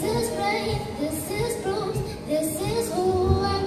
This is brave, this is proof, this is who I am.